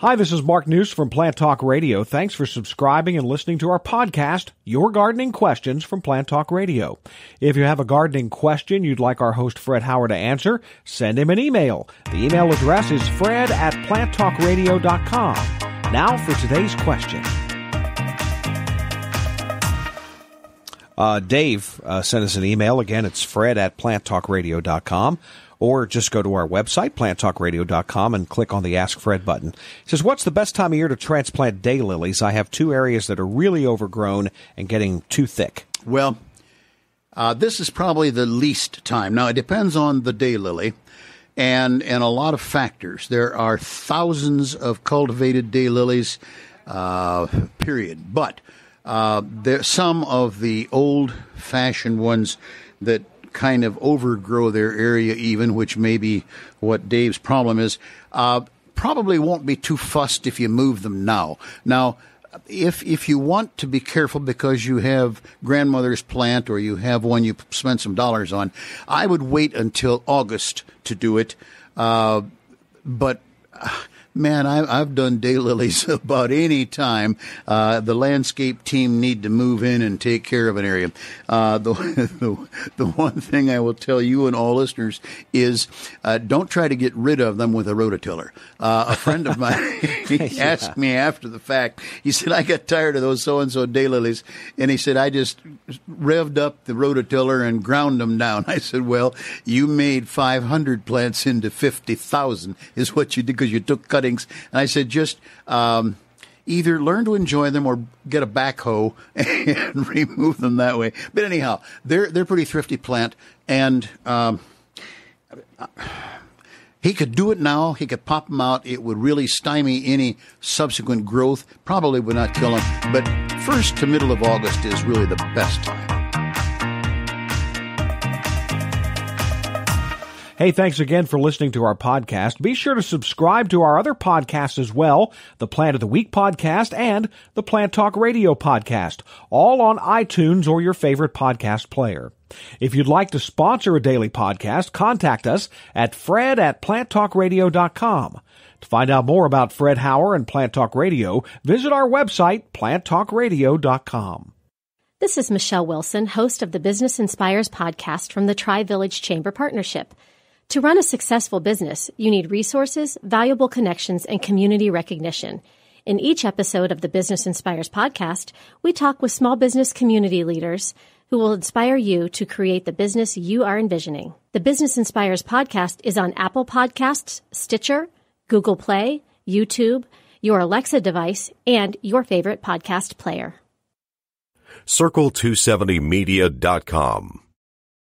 Hi, this is Mark News from Plant Talk Radio. Thanks for subscribing and listening to our podcast, Your Gardening Questions from Plant Talk Radio. If you have a gardening question you'd like our host Fred Hower to answer, send him an email. The email address is fred at planttalkradio.com. Now for today's question. Uh, Dave uh, sent us an email. Again, it's fred at planttalkradio.com or just go to our website, planttalkradio.com, and click on the Ask Fred button. Says, What's the best time of year to transplant daylilies? I have two areas that are really overgrown and getting too thick. Well, uh, this is probably the least time. Now, it depends on the daylily and, and a lot of factors. There are thousands of cultivated daylilies, uh, period. But uh, there some of the old fashioned ones that kind of overgrow their area, even, which may be what Dave's problem is, uh, probably won't be too fussed if you move them now. Now, if if you want to be careful because you have grandmother's plant or you have one you spent some dollars on, I would wait until August to do it. Uh, but uh, man, I, have done daylilies about any time uh, the landscape team need to move in and take care of an area. Uh, the, the, the one thing I will tell you and all listeners is uh, don't try to get rid of them with a rototiller. Uh, a friend of mine yeah. asked me after the fact. He said I got tired of those so and so daylilies, and he said I just revved up the rototiller and ground them down. I said, well, you made 500 plants into 50,000 is what you did because you took cuttings. And I said, just um, either learn to enjoy them or get a backhoe and remove them that way. But anyhow, they're they're pretty thrifty plant, and um, he could do it now. He could pop them out. It would really stymie any subsequent growth. Probably would not kill them. But first to middle of August is really the best time. Hey, thanks again for listening to our podcast. Be sure to subscribe to our other podcasts as well, the Plant of the Week podcast and the Plant Talk Radio podcast, all on iTunes or your favorite podcast player. If you'd like to sponsor a daily podcast, contact us at fred at planttalkradio.com. To find out more about Fred Hower and Plant Talk Radio, visit our website, planttalkradio.com. This is Michelle Wilson, host of the Business Inspires podcast from the Tri Village Chamber Partnership. To run a successful business, you need resources, valuable connections, and community recognition. In each episode of the Business Inspires podcast, we talk with small business community leaders who will inspire you to create the business you are envisioning. The Business Inspires podcast is on Apple Podcasts, Stitcher, Google Play, YouTube, your Alexa device, and your favorite podcast player. Circle270media.com